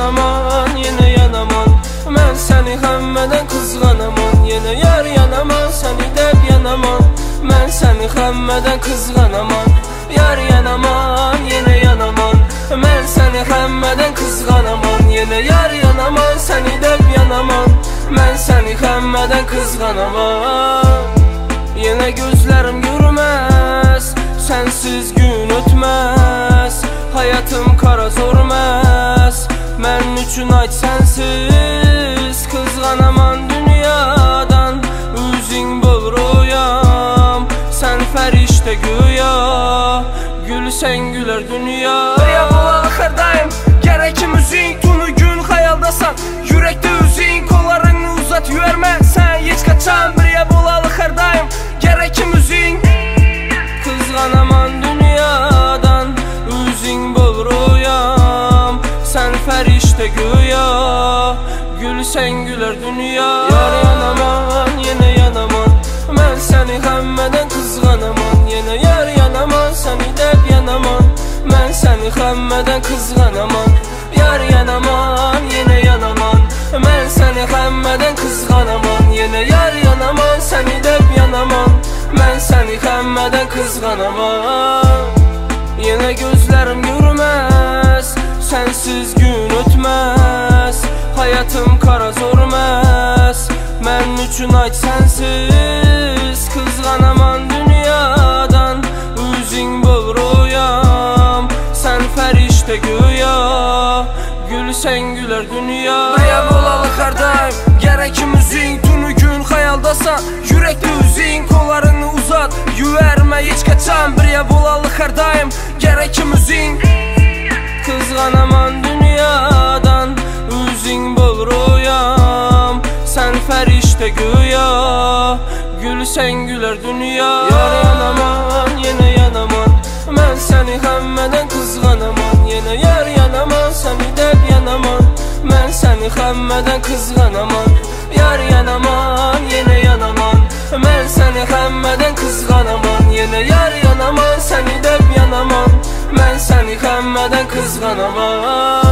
aman aman yenə yanaman. Mən səni xəmmədən qızğanaman Yenə yar yanaman, səni dərd yanaman. Mən səni xəmmədən qızğanaman Yar yanaman, yenə yanaman. Mən səni xəmmədən qızğanaman Yenə yar yanaman, səni dərd yanaman. Mən səni xəmmədən qızğanaman Mən üçün aç sənsiz Qızğanaman dünyadan. Üzün bol royam Sən fəriştə güya. Gülsən gülər dünya. Ya bu axırdayım Gərək ki fəriştə güya. Gülsən gülər dünya. Yar yanaman, yenə yanaman. Mən səni həmmədən qızğanaman Yenə yar yanaman, səni dəb yanaman. Mən səni həmmədən qızğanaman Yar yanaman, yenə yanaman. Mən səni həmmədən qızğanaman Yenə yar yanaman, səni dəb yanaman. Mən səni həmmədən qızğanaman Yenə gözlərim görməz Sənsiz gün ötməz Həyatım kara zorməz Mən üçün aç sənsiz Qızğanaman dünyadan. Üzün bol royam Sən fəriştə güya. Gülsən gülər dünya. Bəyə bolalı xərdayım Gərək ki müzik tunu gün xəyaldasan Yürəkdə üzün kollarını uzat Yüərmə heç qaçan bir ya bolalı xərdayım Gərək ki müzik Qızğanaman fəriştə güya. Gülsən gülər dünya. Yar yanaman, yenə yanaman. Mən səni həmmədən qızğanaman Yenə yar yanaman, səni dəb yanaman. Mən səni həmmədən qızğanaman Yar yanaman, yenə yanaman. Mən səni həmmədən qızğanaman Yenə yar yanaman, səni dəb yanaman. Mən səni həmmədən qızğanaman